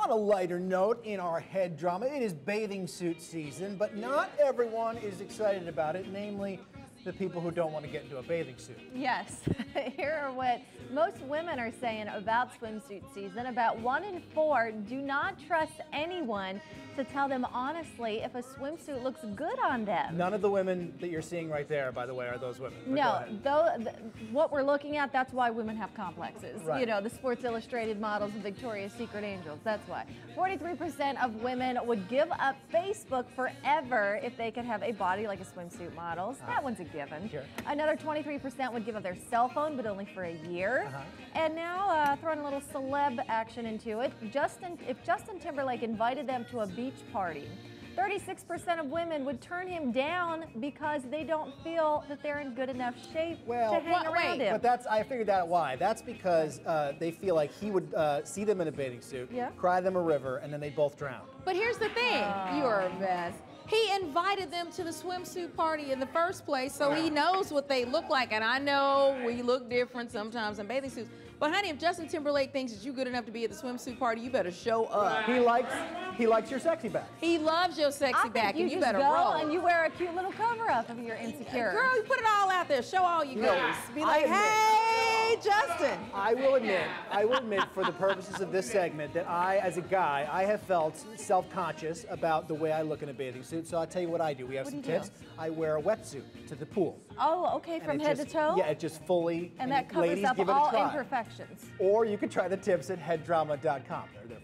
On a lighter note, in our head drama, it is bathing suit season, but not everyone is excited about it, namely the people who don't want to get into a bathing suit. Yes, here are what most women are saying about swimsuit season. About one in four do not trust anyone to tell them honestly if a swimsuit looks good on them. None of the women that you're seeing right there, by the way, are those women. But No, though th- what we're looking at, that's why women have complexes. You know, the Sports Illustrated models and Victoria's Secret angels. That's why. 43% of women would give up Facebook forever if they could have a body like a swimsuit model's. That ah. one's a given. Sure. Another 23% would give up their cell phone, but only for a year. Uh-huh. And now, uh, throwing a little celeb action into it, Justin, if Justin Timberlake invited them to a beach party. 36% of women would turn him down because they don't feel that they're in good enough shape Well, to hang What- around wait, him. But that's I figured that why. That's because uh, they feel like he would uh, see them in a bathing suit, Yeah. cry them a river, and then they both drown. But here's the thing, you're a mess. He invited them to the swimsuit party in the first place, so he knows what they look like. And I know we look different sometimes in bathing suits. But honey, if Justin Timberlake thinks that you're good enough to be at the swimsuit party, you better show up. He likes he likes your sexy back. He loves your sexy think back, you and you just better go roll. and you wear a cute little cover up of your insecure. Girl, you put it all out there. Show all your No, goals. Be like, admit- hey, Justin. I will admit, I will admit for the purposes of this segment that I, as a guy, I have felt self-conscious about the way I look in a bathing suit. So I'll tell you what I do. We have What some you do? tips. I wear a wetsuit to the pool. Oh, okay, from head just- to toe? Yeah, it just fully. and that covers ladies, up give it a all imperfections. Or you can try the tips at headdrama.com. They're.